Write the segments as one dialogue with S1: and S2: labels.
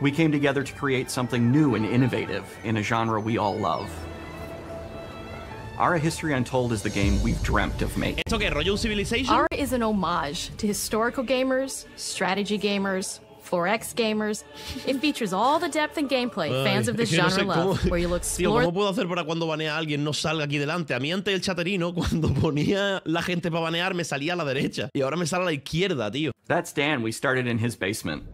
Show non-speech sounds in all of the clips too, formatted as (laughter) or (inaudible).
S1: We came together to create something new and innovative in a genre we all love. Ara History Untold is the game we've dreamt of making.
S2: ¿Esto qué? ¿Rollo un Civilization?
S3: Ara is an homage to historical gamers, strategy gamers, 4X gamers. It features all the depth and gameplay fans of this
S2: es que no
S3: genre
S2: sé cómo-
S3: love, where you'll
S2: Tío,
S3: explore
S2: ¿cómo puedo hacer para cuando banea a alguien no salga aquí delante? A mí antes el Chatterino, (laughs) cuando ponía la gente para banear, me salía a la derecha. Y ahora me sale a la izquierda, tío.
S1: That's Dan. We started in his basement.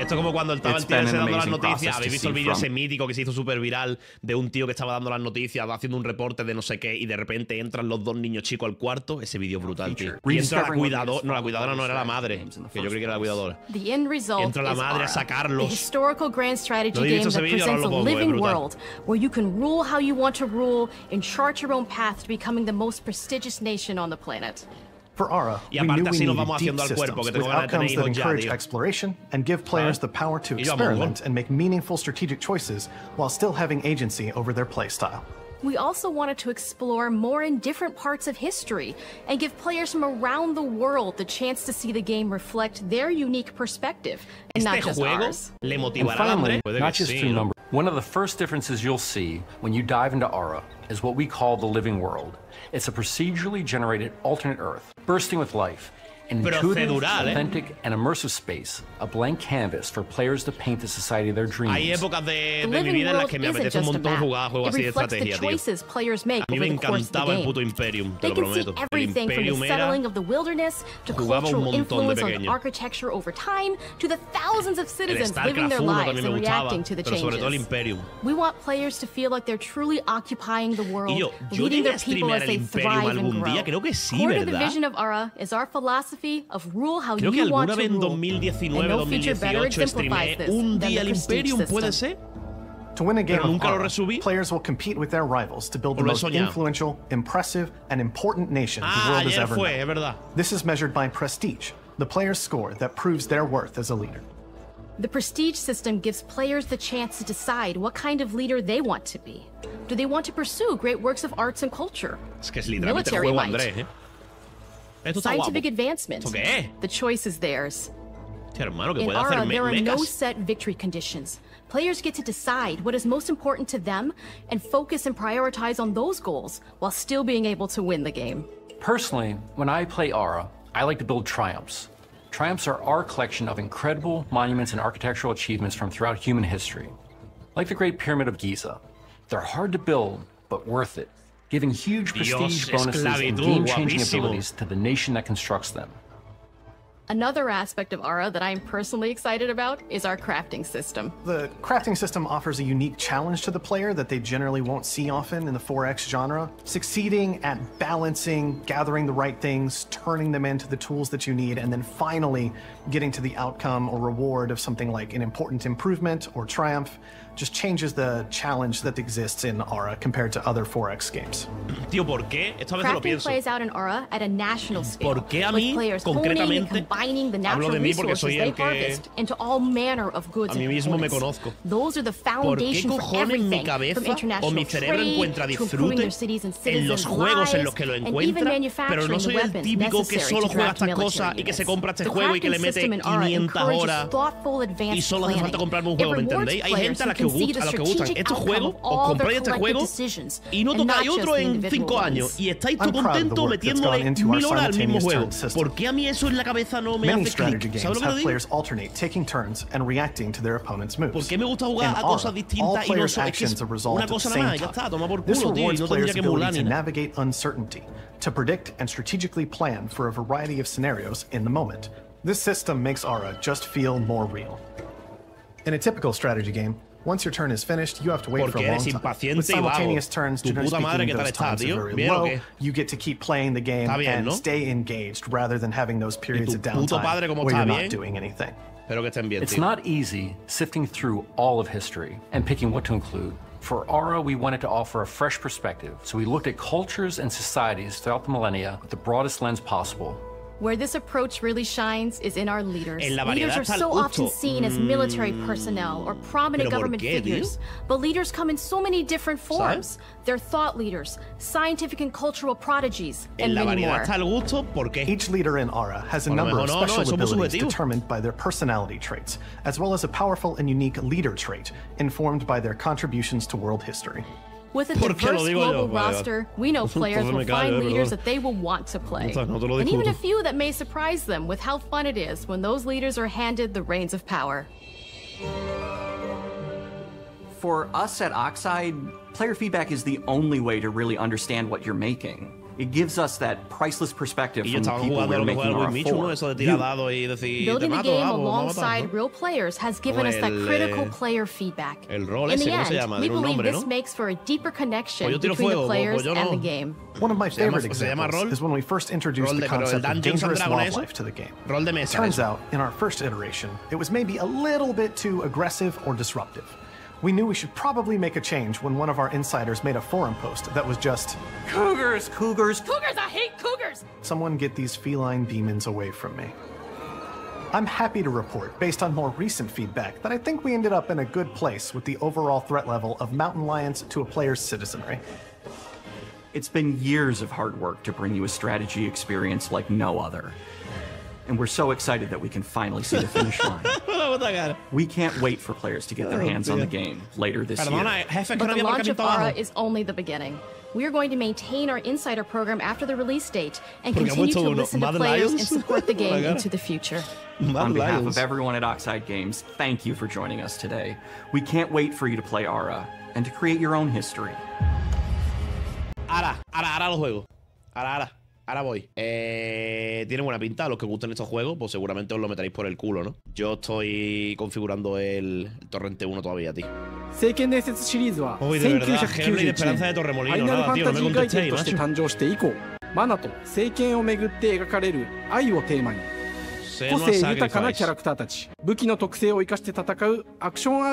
S2: Esto es como cuando estaba el tío ese
S1: an
S2: dando las noticias. Habéis
S1: to
S2: visto el vídeo ese mítico que se hizo súper viral de un tío que estaba dando las noticias, haciendo un reporte de no sé qué, y de repente entran los dos niños chicos al cuarto. Ese vídeo es brutal, tío. Y entra la cuidadora. No, la cuidadora no era la madre. Que yo creí que era la cuidadora.
S3: The end result
S2: Entra la madre a sacarlos.
S3: a historical grand strategy
S2: No he
S3: game
S2: visto
S3: that
S2: ese vídeo, ahora
S3: presents a
S2: lo pongo, es
S3: living
S2: brutal.
S3: world where you can rule how you want to rule and chart your own path to becoming the most prestigious nation on the planet.
S4: For Ara,
S2: Y
S4: we
S2: aparte
S4: knew we
S2: así nos
S4: needed
S2: vamos haciendo al cuerpo, que
S4: systems
S2: tengo
S4: with
S2: ganas de tener
S4: outcomes that
S2: hijos ya,
S4: encourage
S2: tío.
S4: exploration and give players the power to
S2: Y yo a mongol.
S4: experiment and make meaningful strategic choices while still having agency over their playstyle.
S3: We also wanted to explore more in different parts of history and give players from around the world the chance to see the game reflect their unique perspective and not just
S2: juego
S3: ours.
S5: And finally, not just
S2: sí,
S5: through
S2: ¿no?
S5: number, one of the first differences you'll see when you dive into Ara is what we call the living world. It's a procedurally generated alternate Earth, bursting with life. An intuitive,
S2: Procedural, ¿eh?
S5: authentic, and immersive space, a blank canvas for players to paint the society of their dreams.
S2: Hay épocas de,
S3: The
S2: de mi
S3: living
S2: vida en las
S3: world
S2: que me
S3: isn't
S2: apetece un
S3: just a
S2: montón
S3: map.
S2: jugar juegos así de estrategia, tío.
S3: choices players make
S2: A mí
S3: over
S2: me
S3: the course of the
S2: encantaba el puto Imperium, te
S3: They
S2: lo
S3: can see
S2: prometo. El
S3: everything from the
S2: Imperium era
S3: settling of the wilderness to
S2: Jugaba un
S3: cultural
S2: montón de
S3: influence on
S2: pequeño.
S3: architecture over time to the thousands of
S2: El
S3: citizens living
S2: StarCraft
S3: their
S2: 1
S3: lives
S2: también me
S3: and
S2: gustaba,
S3: reacting to the
S2: pero sobre todo el
S3: changes.
S2: Imperium.
S3: We want players to feel like they're truly occupying the world,
S2: Y yo- yo
S3: leading
S2: llegué
S3: their
S2: a
S3: people
S2: streamear
S3: as
S2: el
S3: they
S2: Imperium
S3: thrive
S2: algún
S3: and grow.
S2: día, creo que sí,
S3: Core to the
S2: ¿verdad?
S3: Vision of Ara is our philosophy of rule how
S2: Creo
S3: you want
S2: alguna
S3: to
S2: vez en
S3: rule.
S2: 2019,
S3: and no feature better
S2: 2018
S3: exemplifies
S2: streameé
S3: this
S2: un
S3: than
S2: día
S3: the
S2: el
S3: Prestige
S2: Imperium, ¿puede
S3: system.
S2: ser?
S4: To win a game
S2: Pero
S4: of
S2: nunca lo resubí.
S4: players will compete with their rivals to build the
S2: O lo he
S4: most
S2: soñado.
S4: influential, impressive, and important nation the
S2: Ah,
S4: world has ever
S2: fue,
S4: known.
S2: es verdad.
S4: This is measured by prestige, the player's score that proves their worth as a leader.
S3: The prestige system gives players the chance to decide what kind of leader they want to be. Do they want to pursue great works of arts and culture?
S2: Es que es literalmente
S3: Military
S2: juego
S3: might.
S2: Andrés, ¿eh? Esto está.
S3: Scientific advancement?
S2: ¿Esto qué es?
S3: The choice is theirs.
S2: Tío, hermano, que
S3: In
S2: puede
S3: Ara, there are no set victory conditions. Players get to decide what is most important to them and focus and prioritize on those goals while still being able to win the game.
S5: Personally, when I play Ara, I like to build triumphs. Triumphs are our collection of incredible monuments and architectural achievements from throughout human history. Like the Great Pyramid of Giza. They're hard to build, but worth it, giving huge
S2: Dios,
S5: prestige bonuses and game-changing
S2: guapísimo.
S5: abilities to the nation that constructs them.
S3: Another aspect of Ara that I'm personally excited about is our crafting system.
S4: The crafting system offers a unique challenge to the player that they generally won't see often in the 4X genre. Succeeding at balancing, gathering the right things, turning them into the tools that you need, and then finally getting to the outcome or reward of something like an important improvement or triumph just changes the challenge that exists in Aura compared to other 4X games. (clears throat)
S2: Tío, ¿por qué? Esto a veces lo
S3: Crafting
S2: pienso.
S3: plays out in Aura at a national scale,
S2: ¿Por qué a
S3: with
S2: mí, concretamente,
S3: combining the
S2: hablo
S3: natural
S2: de mí porque
S3: resources
S2: soy
S3: they
S2: el que-
S3: harvest into all manner of goods
S2: A mí mismo me conozco.
S3: Those are the
S2: ¿Por qué cojones
S3: everything,
S2: mi
S3: from
S2: cabeza o
S3: international
S2: mi cerebro
S3: trade
S2: encuentra disfrute
S3: their cities and
S2: en los juegos en los que lo
S3: and even
S2: encuentra? Pero no soy el
S3: weapons
S2: típico que
S3: necessary
S2: solo juega estas cosas y que se compra este
S3: The
S2: juego y que le
S3: crafting
S2: mete
S3: system in Aura
S2: 500
S3: encourages
S2: horas
S3: thoughtful advanced
S2: y solo hace falta
S3: planning.
S2: comprarme un
S3: It
S2: juego, ¿me
S3: rewards
S2: entendéis? Hay
S3: players
S2: gente a
S3: who
S2: la que,
S3: can see
S2: gust-
S3: the
S2: a los que gustan
S3: strategic
S2: estos
S3: outcome
S2: juegos,
S3: of
S2: os
S3: all their
S2: compráis este
S3: collective
S2: juego
S3: decisions,
S2: y no
S3: and
S2: tocáis
S3: not
S2: otro
S3: just the
S2: en
S3: individual
S2: 5 años
S3: ones.
S2: y estáis
S4: I'm
S2: tú
S4: proud of the
S2: contento
S4: work that's
S2: metiéndole
S4: gone into our
S2: mil horas al mismo
S4: simultaneous
S2: juego.
S4: turn system.
S2: ¿Por qué a mí eso en la cabeza no me
S4: Many
S2: hace
S4: strategy
S2: clic?
S4: games
S2: ¿Sabes lo que
S4: have
S2: te digo?
S4: players alternate taking turns and reacting to their opponent's moves.
S2: ¿Por qué me gusta jugar
S4: In
S2: a cosas
S4: Ara, all
S2: distintas y no
S4: players'
S2: so- es que es
S4: actions are resolved
S2: una
S4: at the
S2: cosa nada
S4: same
S2: más, ya
S4: time.
S2: está, toma por
S4: This
S2: culo, tío, y
S4: rewards
S2: no
S4: players'
S2: tendría que emular
S4: ability
S2: ni
S4: to
S2: nada.
S4: navigate uncertainty, to predict and strategically plan for a variety of scenarios in the moment. This system makes Ara just feel more real. In a typical strategy game, once your turn is finished, you have to wait
S2: Porque
S4: for a long
S2: eres
S4: time.
S2: impaciente
S4: With
S2: y vago.
S4: simultaneous turns,
S2: Tu
S4: generally
S2: puta madre,
S4: speaking,
S2: ¿qué tal
S4: those times
S2: tío?
S4: are very
S2: ¿Bien
S4: low.
S2: qué?
S4: You get to keep playing the game
S2: bien,
S4: and
S2: ¿no?
S4: stay engaged rather than having those periods of downtime
S2: padre cómo
S4: where you're
S2: bien?
S4: not doing anything.
S2: Espero que estén bien,
S5: It's
S2: tío.
S5: not easy sifting through all of history and picking what to include. For Ara, we wanted to offer a fresh perspective, so we looked at cultures and societies throughout the millennia with the broadest lens possible.
S3: Where this approach really shines is in our leaders. Leaders are so often seen as military personnel or prominent government
S2: qué, tío?
S3: figures. But leaders come in so many different forms. They're thought leaders, scientific and cultural prodigies,
S2: En
S3: and many more.
S2: gusto.
S4: Each leader in Ara has a
S2: A
S4: number
S2: mejor
S4: of
S2: no, no,
S4: special
S2: eso
S4: abilities
S2: subjetivo.
S4: determined by their personality traits, as well as a powerful and unique leader trait informed by their contributions to world history.
S3: With a
S2: ¿Por qué lo
S3: diverse
S2: digo yo?
S3: global roster, we know players will find leaders that they will want to play.
S2: No, no te lo
S3: and even a few that may surprise them with how fun it is when those leaders are handed the reins of power.
S1: For us at Oxide, player feedback is the only way to really understand what you're making. It gives us that priceless perspective from the people
S2: jugando
S1: we're making
S2: juega el
S1: Ara
S2: Wii Michu, ¿no?
S1: for.
S2: Eso de tirar
S1: You.
S2: dados y decir, te
S3: Building the game
S2: vamos, vamos a
S3: alongside real players has given us that critical player feedback. In the end, we believe this makes for a deeper connection
S2: Pues yo tiro
S3: between the players and the game.
S4: One of my favorite
S2: se llama
S4: examples is when we first introduced the
S2: de- pero el
S4: concept of
S2: Dungeons and
S4: dangerous wildlife to the game.
S2: Rol.
S4: Turns out, in our first iteration, it was maybe a little bit too aggressive or disruptive. We knew we should probably make a change when one of our insiders made a forum post that was just,
S1: Cougars, cougars,
S3: Cougars, I hate cougars!
S4: Someone get these feline demons away from me. I'm happy to report, based on more recent feedback, that I think we ended up in a good place with the overall threat level of mountain lions to a player's citizenry.
S1: It's been years of hard work to bring you a strategy experience like no other. And we're so excited that we can finally see the finish (laughs) line.
S2: La puta cara.
S1: We can't wait for players to get their
S2: Oh,
S1: hands on the game later this
S2: Perdona,
S1: year.
S3: But the launch of
S2: aparcamiento Ara
S3: is only the beginning. We are going to maintain our insider program after the release date and continue to listen to players and support the (laughs) game into the future.
S1: On behalf of everyone at Oxide Games, thank you for joining us today. We can't wait for you to play Ara and to create your own history.
S2: Ahora, ahora, ahora lo juego. Ahora, ahora. ahora voy. Eh, tiene buena pinta. A los que gusten estos juegos, pues seguramente os lo meteréis por el culo, ¿no? Yo estoy configurando el, torrente 1 todavía, tío. Uy, de verdad, de Esperanza de Torremolino, nada, tío, no me contestéis, macho.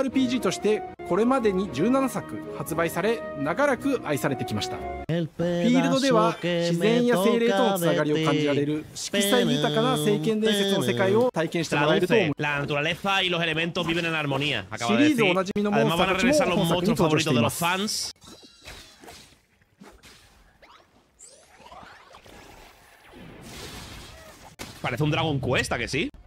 S6: RPG としてこれまでに17作発売され長らく愛されてきました。フィールドでは自然や精霊とのつながりを感じられる色彩豊かな聖剣伝説の世界を体験してもらえると思
S2: う。
S6: シリーズおなじみのモンスターたちも
S2: ンド、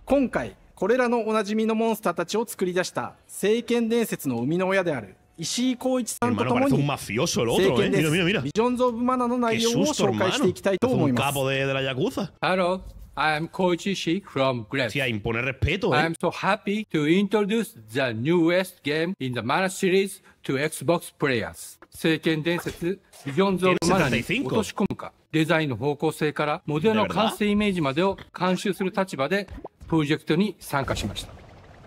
S6: 今回これらのおなじみのモンスターたちを作り出した聖剣伝説の生みの親である石井光一さんとともに聖
S2: ¿eh?
S6: 剣.ビジョンズ・オブ・マナの内容を紹介して.いきたいと思います.
S7: Hello, I am Koichi Shi from Gref.
S2: Hostia, impone respeto,
S7: I
S2: ¿eh?
S7: am so happy to introduce the newest game in the Mana series to Xbox players. 聖剣伝説ビジョンズ・オブ・マナに落とし込むかデザインの方向性からモデルの完成イメージまでを監修する立場でプロジェクトに参加しました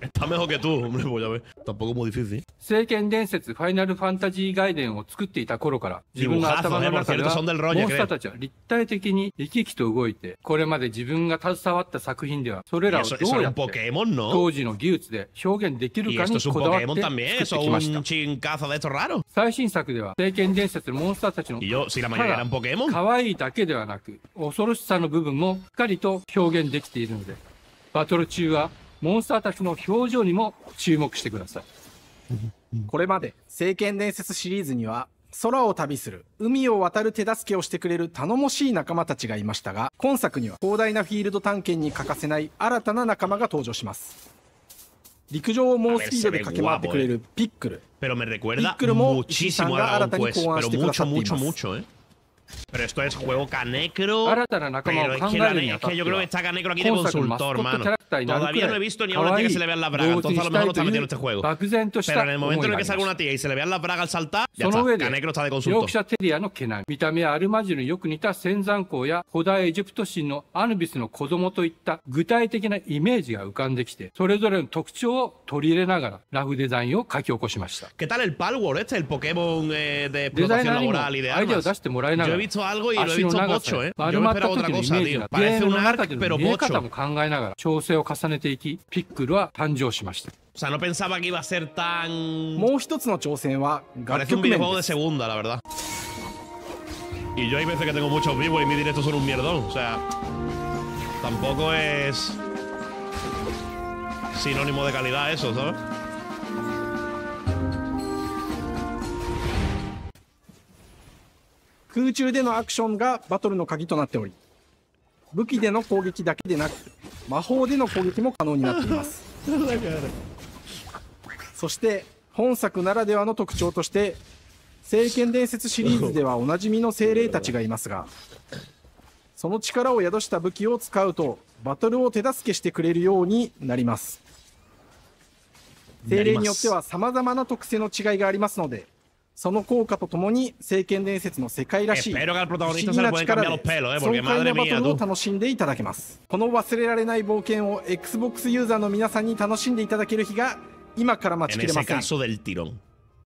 S2: Está mejor que tú, hombre, pues ya ves. Tampoco muy difícil.
S7: 聖剣伝説ファイナルファンタジー外伝を作っていた頃から自分の頭の中では
S2: eh,
S7: モンスターたちは立体的に生き生きと動いてこれまで自分が携わった作品ではそれらをどうやって.当時の技術で表現できるかにこだわって作ってきました.最新作では聖剣伝説のモンスターたちのた.だ可愛いだけではなく恐ろしさの部分もしっかりと表現できているのでバトル中はモンスターたちの表情にも注目してください
S6: これまで聖剣伝説シリーズには空を旅する海を渡る手助けをしてくれる頼もしい仲間たちがいましたが今作には広大なフィールド探検に欠かせない新たな仲間が登場します陸上を猛スピードで駆け回ってくれるピックル
S2: Pero me recuerda
S6: Piccolo mo-
S2: muchísimo
S6: Ishii-san
S2: a
S6: ga
S2: Dragon
S6: aratani
S2: Quest.
S6: koan
S2: Pero
S6: shite
S2: mucho,
S6: kudasatte
S2: mucho,
S6: imasu.
S2: mucho, ¿eh? Pero esto es juego Canecro. Pero es que, es que yo creo que está Canecro aquí de consultor, mano. Todavía no he visto ni a una tía que se le vean las bragas. Entonces a lo mejor
S7: lo
S2: está metiendo
S7: en
S2: este juego. Pero en el momento en el que salga una tía y se le vean las bragas al saltar, ya está. Canecro está de consultor.
S7: テリアの家内見た目アルマジルによく似た仙山校や古代エジプト神のアヌビスの子供といった具体的なイメージが浮かんできてそれぞれの特徴を取り入れながらラフデザインを書き起こしました。
S2: ¿Qué tal el Palworld este, el Pokémon eh, de explotación laboral y de armas? Yo he visto algo y lo he visto
S7: 長
S2: pocho,
S7: さ
S2: ¿eh?
S7: 丸
S2: Yo me esperaba
S7: 時
S2: otra cosa, tío. Parece
S7: ム
S2: un
S7: の
S2: arc,
S7: 中での
S2: pero
S7: 見え方
S2: pocho.
S7: も考えながら調整を重ねていきピックルは誕生しました
S2: O sea, no pensaba que iba a ser tan...
S6: もう一つの挑戦は楽
S2: Parece un
S6: 曲面
S2: videojuego
S6: で
S2: de
S6: す
S2: segunda, la verdad. Y yo hay veces que tengo muchos vivos y mis directos son un mierdón. O sea, Tampoco es sinónimo de calidad eso, ¿sabes?
S6: 空中でのアクションがバトルの鍵となっており武器での攻撃だけでなく魔法での攻撃も可能になっています。そして本作ならではの特徴として聖剣伝説シリーズではおなじみの精霊たちがいますがその力を宿した武器を使うとバトルを手助けしてくれるようになります。精霊によっては様々な特性の違いがありますのでその効果とともに、聖剣伝説の世界らしい、不思
S2: の
S6: な力で爽快なバトルを楽しんでいただけます。この忘れられない冒険を Xbox ユーザーの皆さんに楽しんでいただける日が、今から待ちきれません。